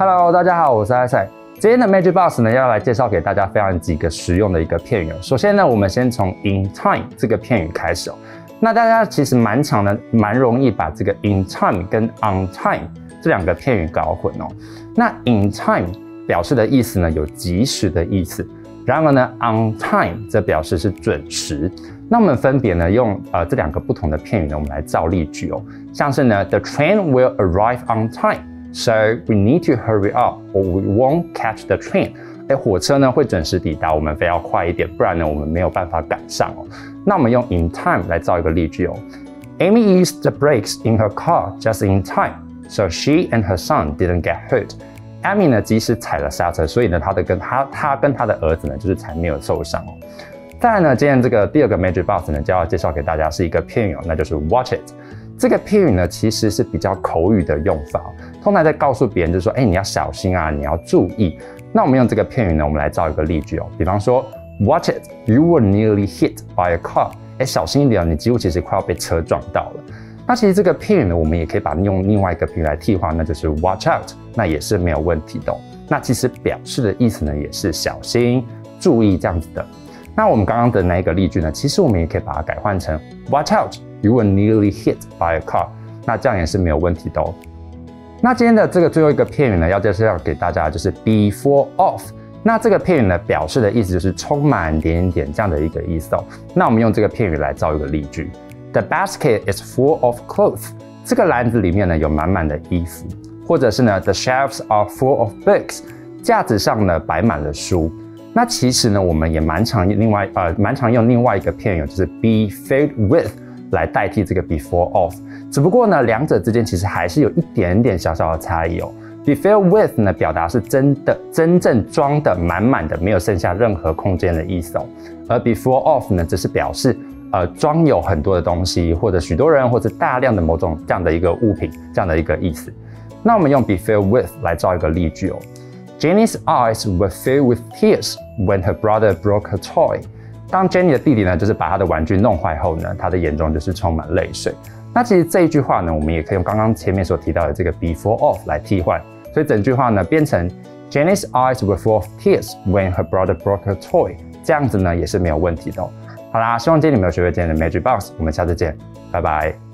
Hello，大家好，我是艾赛。今天的 Magic Box 呢，要来介绍给大家非常几个实用的一个片语。首先呢，我们先从 in time 这个片语开始哦。那大家其实蛮常的，蛮容易把这个 in time 跟 on time 这两个片语搞混哦。那 in time 表示的意思呢，有及时的意思。然而呢，on time 则表示是准时。那我们分别呢用呃这两个不同的片语呢，我们来造例句哦。像是呢，The train will arrive on time So we need to hurry up，or we won't catch the train。哎，火车呢会准时抵达，我们非要快一点，不然呢我们没有办法赶上哦。那我们用 in time 来造一个例句哦。Amy used the brakes in her car just in time，so she and her son didn't get hurt。Amy 呢及时踩了刹车，所以呢她的跟她她跟她的儿子呢就是才没有受伤哦。再来呢，今天这个第二个 Magic Box 呢，就要介绍给大家是一个片语，那就是 Watch it。这个片语呢，其实是比较口语的用法，通常在告诉别人，就是说，哎，你要小心啊，你要注意。那我们用这个片语呢，我们来造一个例句哦。比方说，Watch it，you were nearly hit by a car。哎，小心一点，你几乎其实快要被车撞到了。那其实这个片语呢，我们也可以把它用另外一个片语来替换，那就是 Watch out，那也是没有问题的。那其实表示的意思呢，也是小心、注意这样子的。那我们刚刚的那一个例句呢？其实我们也可以把它改换成 Watch out, you were nearly hit by a car。那这样也是没有问题的哦。那今天的这个最后一个片语呢，要介绍给大家就是 before of。那这个片语呢，表示的意思就是充满点点这样的一个意思哦。那我们用这个片语来造一个例句：The basket is full of clothes。这个篮子里面呢有满满的衣服，或者是呢 The shelves are full of books。架子上呢摆满了书。那其实呢，我们也蛮常另外呃蛮常用另外一个片语，就是 be filled with 来代替这个 before of。只不过呢，两者之间其实还是有一点点小小的差异哦。be filled with 呢，表达是真的真正装的满满的，没有剩下任何空间的意思哦。而 before of 呢，则是表示呃装有很多的东西，或者许多人，或者大量的某种这样的一个物品这样的一个意思。那我们用 be filled with 来造一个例句哦。Jenny's eyes were filled with tears when her brother broke her toy。当 Jenny 的弟弟呢，就是把他的玩具弄坏后呢，他的眼中就是充满泪水。那其实这一句话呢，我们也可以用刚刚前面所提到的这个 before of 来替换，所以整句话呢变成 Jenny's eyes were full of tears when her brother broke her toy。这样子呢也是没有问题的。好啦，希望今天你们有学会今天的 Magic Box，我们下次见，拜拜。